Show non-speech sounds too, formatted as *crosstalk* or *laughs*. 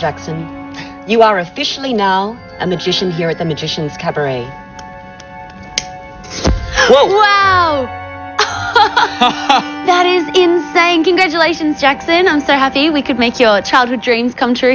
Jackson. You are officially now a magician here at the Magician's Cabaret. Whoa! *gasps* Wow! *laughs* that is insane. Congratulations, Jackson. I'm so happy we could make your childhood dreams come true.